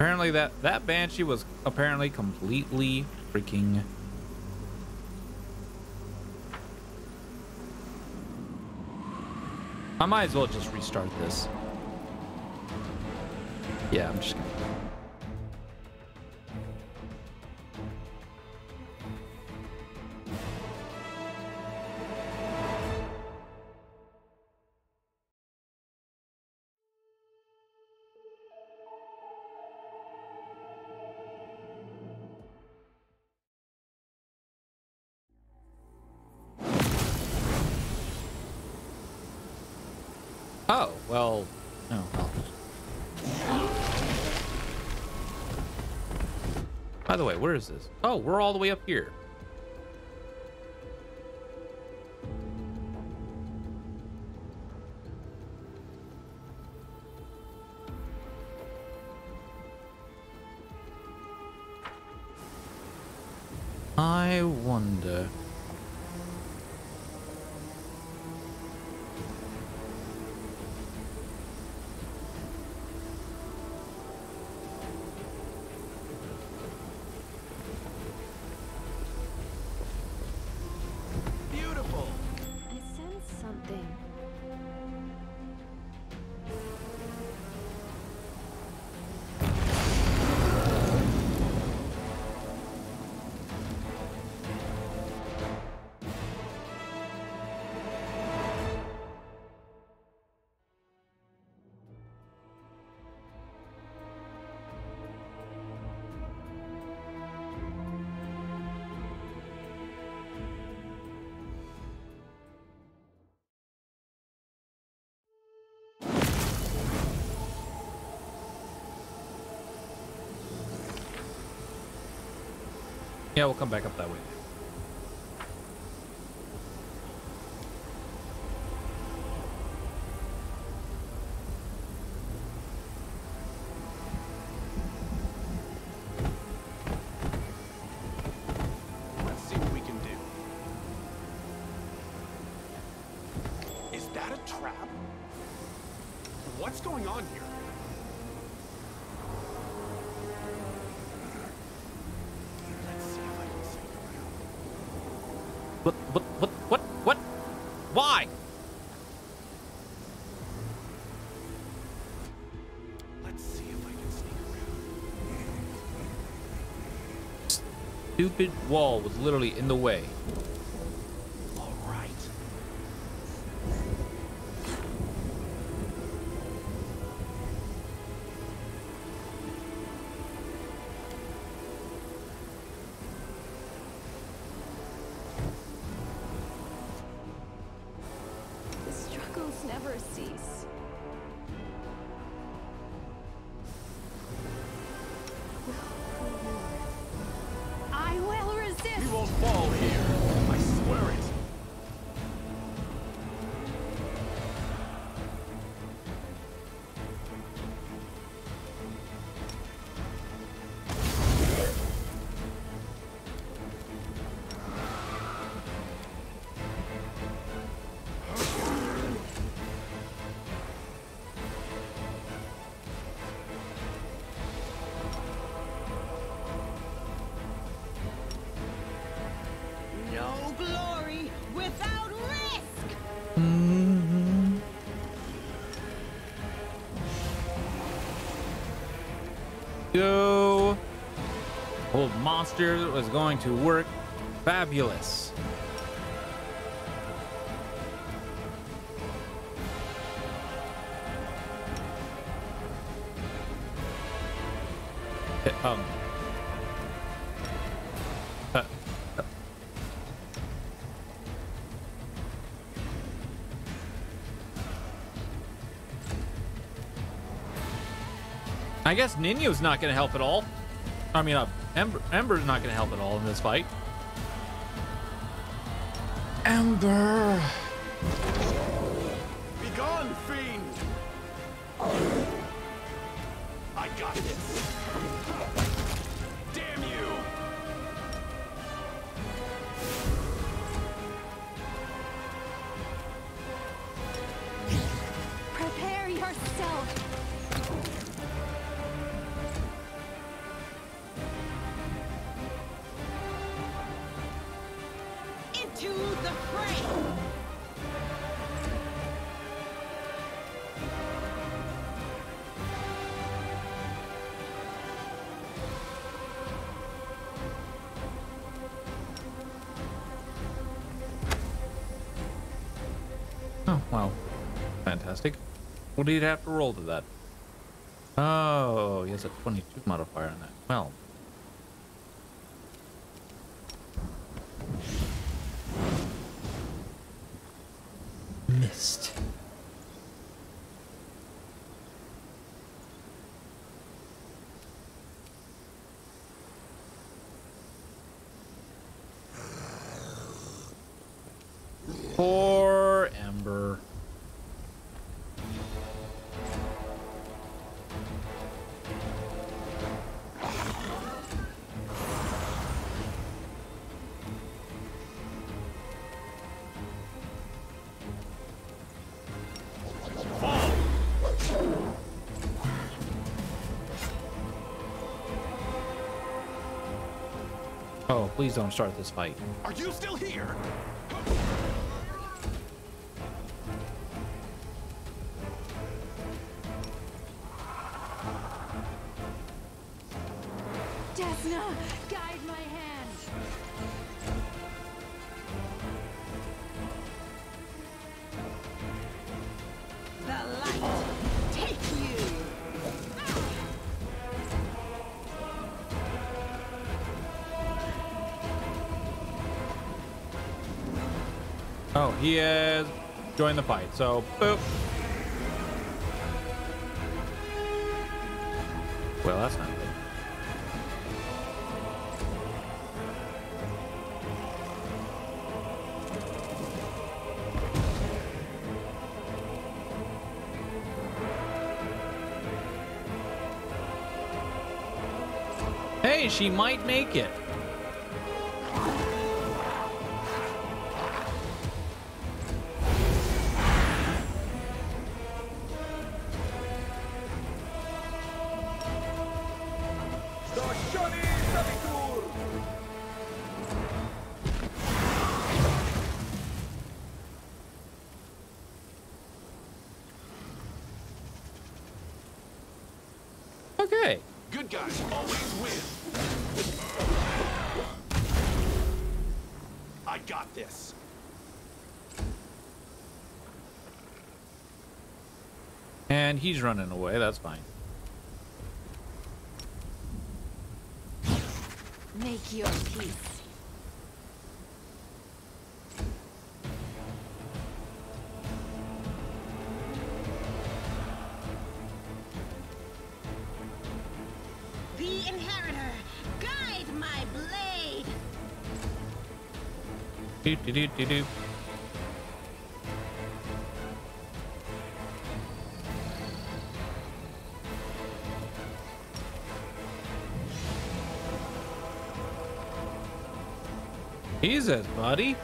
Apparently that, that Banshee was apparently completely freaking... I might as well just restart this. Yeah, I'm just gonna... By the way, where is this? Oh, we're all the way up here. I wonder. Yeah, we'll come back up that way. Let's see what we can do. Is that a trap? What's going on here? What, what, what, what, what? Why? Let's see if I can sneak around. Stupid wall was literally in the way. Old monster was going to work fabulous. Um. Uh. I guess Nenio's not going to help at all. I mean, uh, Ember, Ember's not going to help at all in this fight. Ember. Be gone, fiend! I got this. Damn you! Prepare yourself. What did he have to roll to that? Oh, he has a 22 modifier on that. Well. Oh, please don't start this fight. Are you still here? He has joined the fight. So, boop. Well, that's not good. Hey, she might make it. Guys always win. I got this. And he's running away. That's fine. Make your peace. Do do do do do. Jesus, buddy.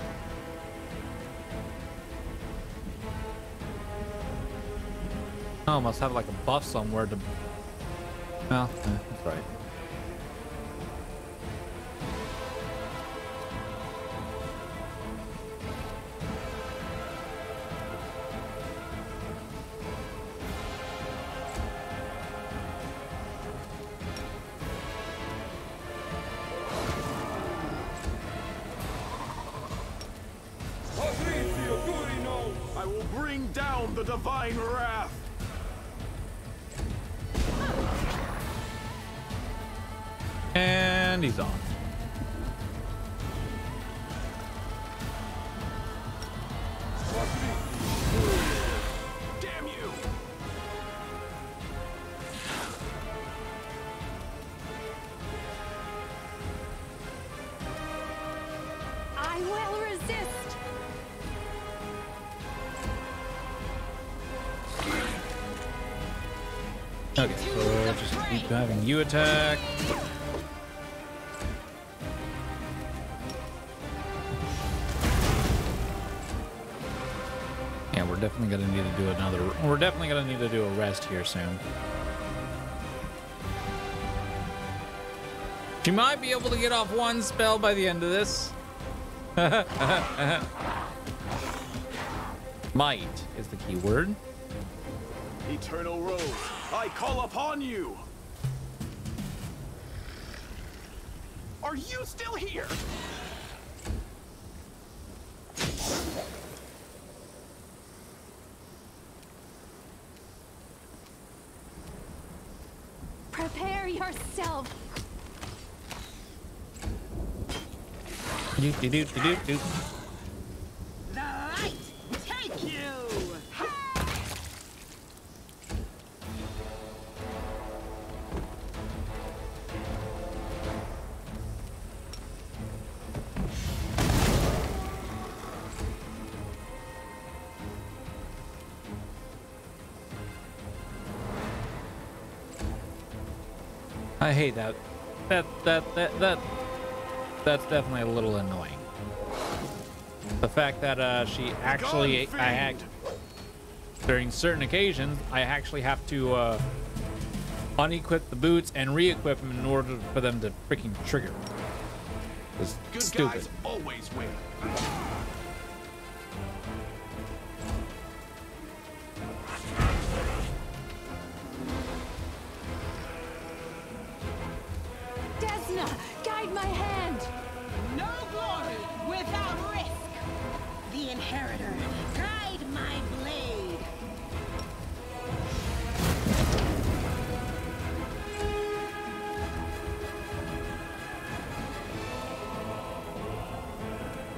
I must have like a buff somewhere to. Well, that's right. And he's on. You attack. Yeah, we're definitely gonna need to do another. We're definitely gonna need to do a rest here soon. She might be able to get off one spell by the end of this. Might is the key word. Eternal Rose, I call upon you! Are you still here? Prepare yourself. Do do do do do I hate that. That that that that. That's definitely a little annoying. The fact that uh, she actually, I had, during certain occasions, I actually have to uh, unequip the boots and re-equip them in order for them to freaking trigger. It's Good stupid. guys always win.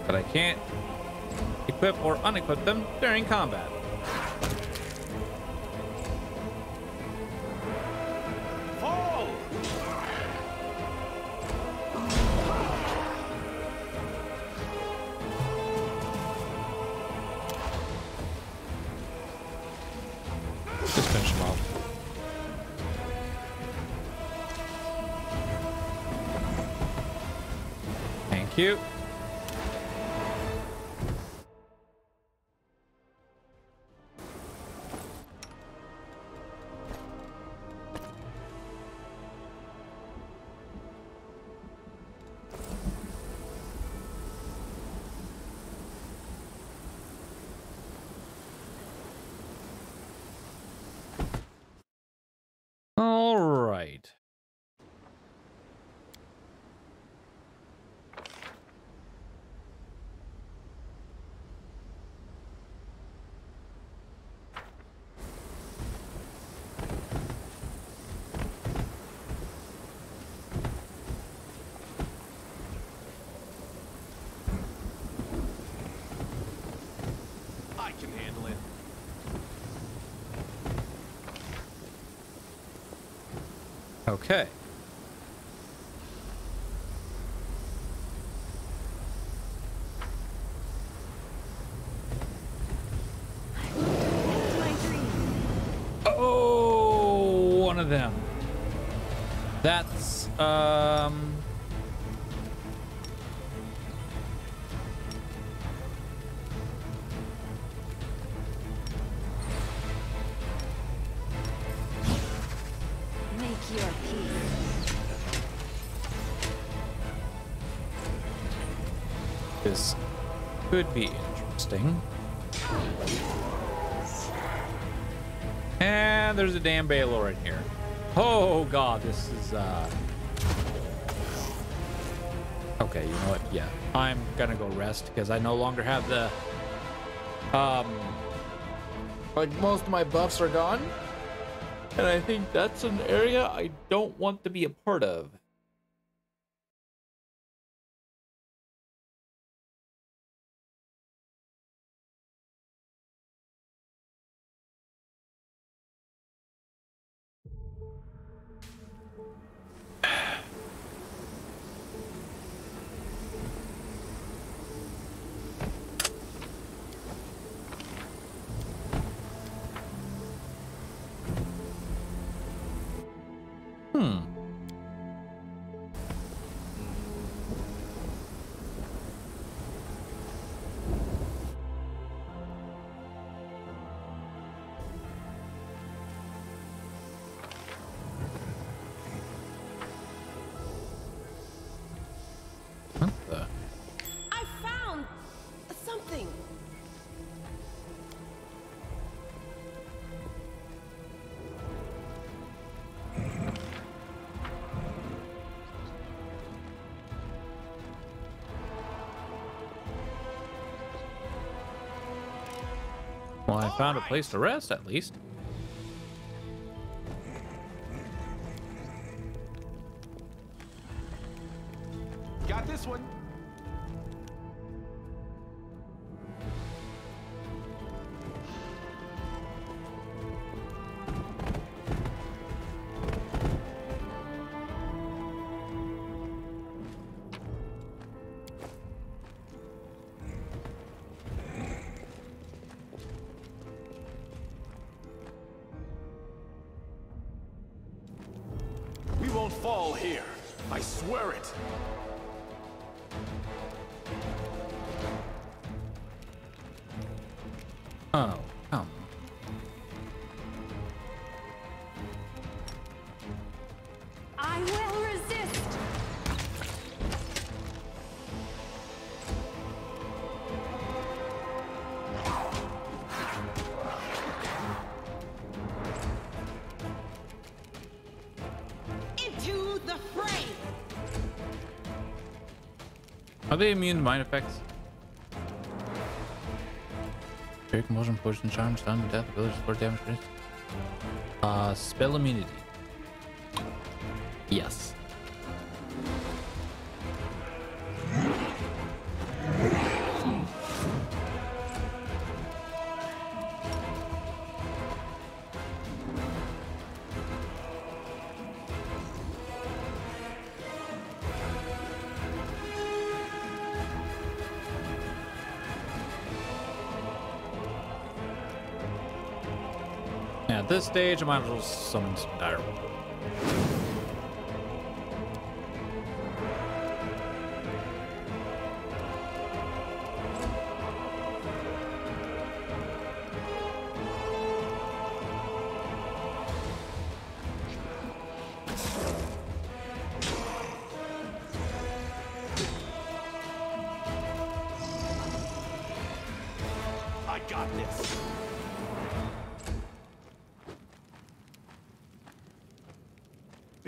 But I can't equip or unequip them during combat. All right. Okay. Oh, one of them. That's um. Could be interesting. And there's a damn Balor in here. Oh god, this is uh Okay, you know what? Yeah. I'm gonna go rest because I no longer have the um like most of my buffs are gone. And I think that's an area I don't want to be a part of. Well, I found a place to rest at least. Fall here. I swear it. They immune to mind effects? Fear, compulsion, poison, charm, stun, death, ability, support damage. Uh, spell immunity. Yes. At this stage, I might as well summon some direwolf.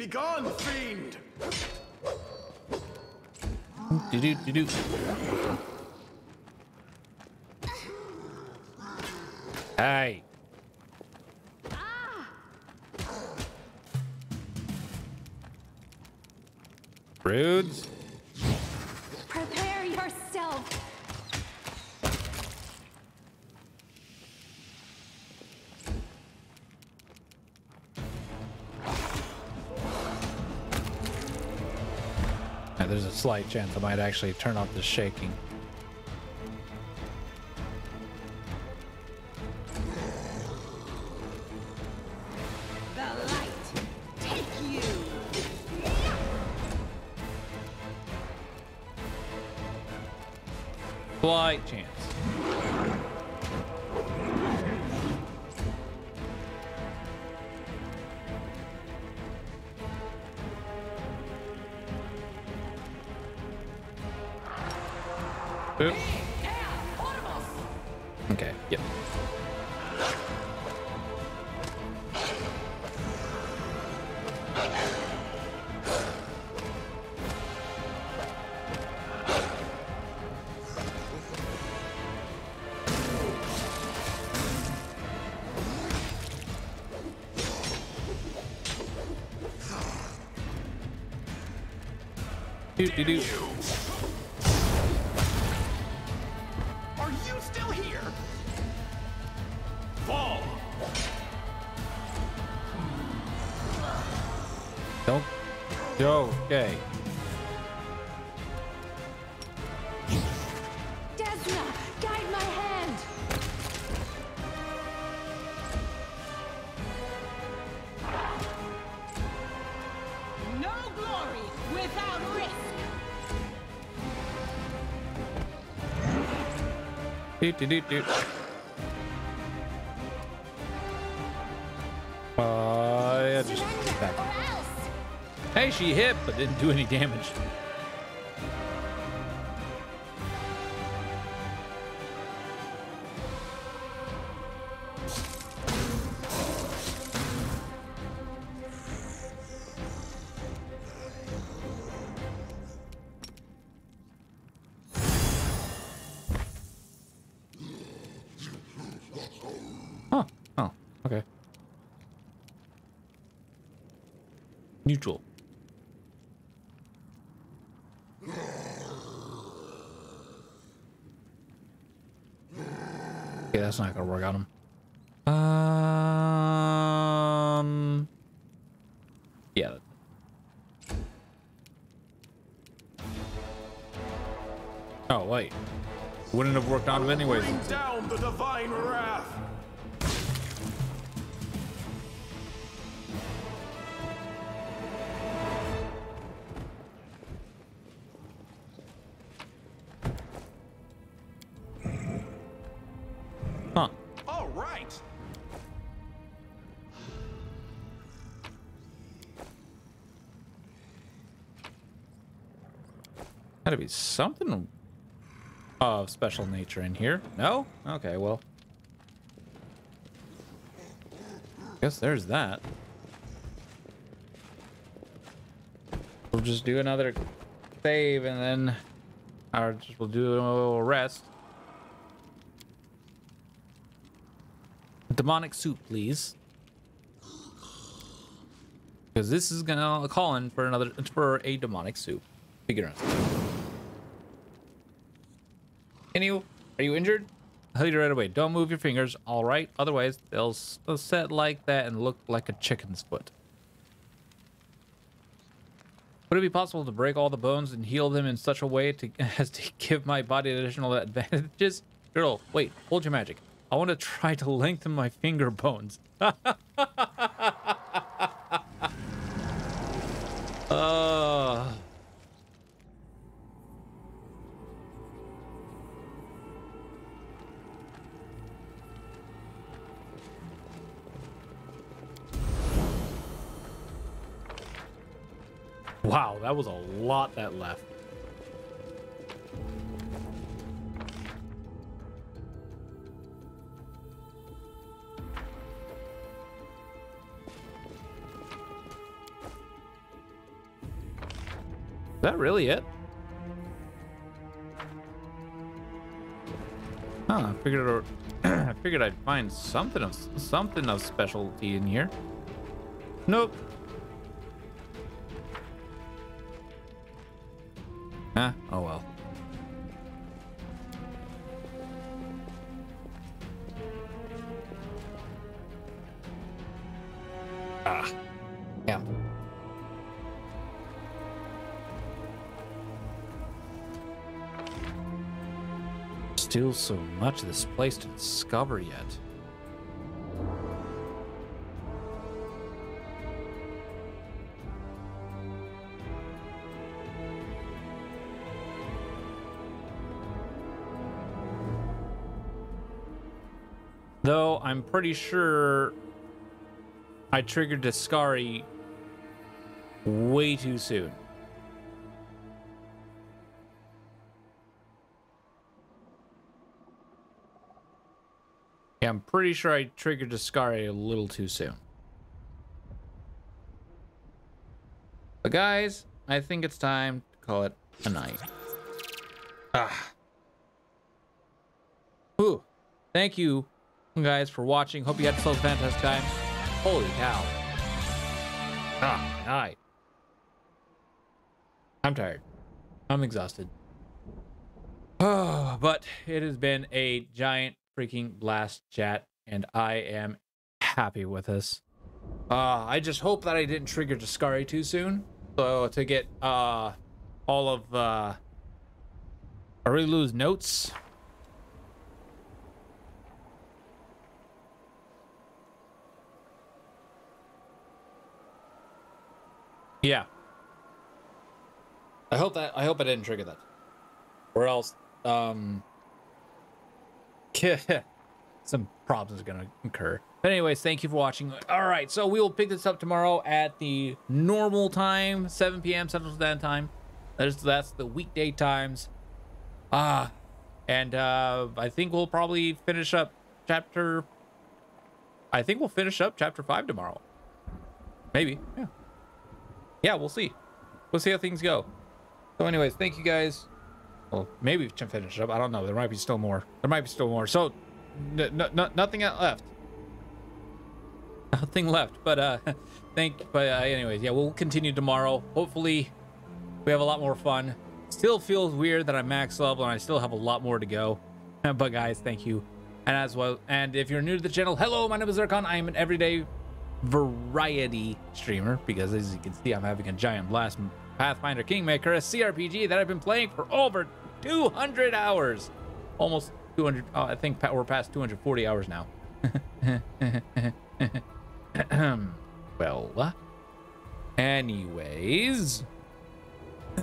Begone, fiend! Do do do do. Hey. Rudes. Slight chance I might actually turn off the shaking. The light. Take you. Slight chance. Do do do. Are you still here? Fall! Don't. Okay. Uh, yeah, just Surrender attack. or else. Hey, she hit, but didn't do any damage. Neutral. Okay, that's not gonna work on him. Um. Yeah. Oh wait, wouldn't have worked on him anyways. Gotta be something of special nature in here. No? Okay, well. Guess there's that. We'll just do another save and then or just we'll do a little rest. Demonic soup, please. Because this is gonna call in for another for a demonic soup. Figure out. Can you? Are you injured? I'll tell you right away. Don't move your fingers, all right? Otherwise, they'll, they'll set like that and look like a chicken's foot. Would it be possible to break all the bones and heal them in such a way to as to give my body additional advantages? Girl, wait, hold your magic. I want to try to lengthen my finger bones. uh, that was a lot that left. Is that really it? Huh, I figured I figured I'd find something of something of specialty in here. Nope. Huh? Oh well. Ah. Yeah. Still so much of this place to discover yet. Though I'm pretty sure I triggered Deskari way too soon. Yeah, I'm pretty sure I triggered Deskari a little too soon. But guys, I think it's time to call it a night. Ah. Whew. Thank you guys for watching. Hope you had yourselves fantastic time. Holy cow. Ah, night. I'm tired. I'm exhausted. Oh, but it has been a giant freaking blast chat, and I am happy with this. Uh, I just hope that I didn't trigger Deskari too soon. So to get uh all of uh Areelu's notes. Yeah. I hope that I hope I didn't trigger that. Or else um some problems are gonna occur. But anyways, thank you for watching. All right, so we will pick this up tomorrow at the normal time, 7 p.m. Central Standard Time. That's that's the weekday times. Ah, and uh, I think we'll probably finish up chapter. I think we'll finish up chapter five tomorrow. Maybe, yeah, yeah. We'll see. We'll see how things go. So, anyways, thank you guys. Well, maybe we can finish it up. I don't know. There might be still more. There might be still more. So, nothing left. nothing left. But uh, thank. But uh, anyways, yeah, we'll continue tomorrow. Hopefully, we have a lot more fun. Still feels weird that I'm max level and I still have a lot more to go. but guys, thank you. And as well, and if you're new to the channel, hello, my name is Zercon. I am an everyday variety streamer because as you can see, I'm having a giant blast. Pathfinder Kingmaker, a CRPG that I've been playing for over 200 hours. Almost 200. Oh, I think we're past 240 hours now. well, uh, anyways,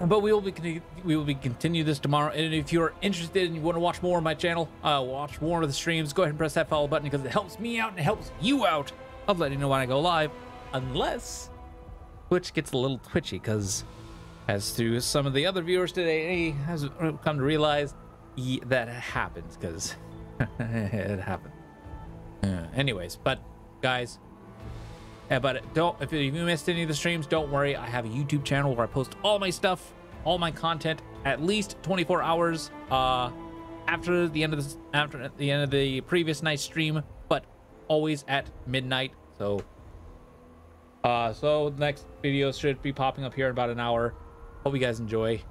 but we will be we will be continue this tomorrow. And if you're interested and you want to watch more of my channel, uh, watch more of the streams, go ahead and press that follow button because it helps me out and it helps you out of letting you know when I go live. Unless Twitch gets a little twitchy because, as to some of the other viewers today he has come to realize, that happens because it happens. Uh, anyways, but guys, yeah, but don't if you missed any of the streams, don't worry. I have a YouTube channel where I post all my stuff, all my content, at least 24 hours uh after the end of the after the end of the previous night's stream, always at midnight. So uh so the next video should be popping up here in about an hour. Hope you guys enjoy.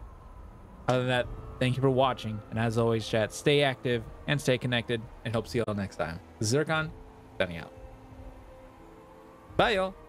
Other than that, thank you for watching, and as always, chat, stay active and stay connected, and hope to see you all next time. Zercon, signing out. Bye, y'all.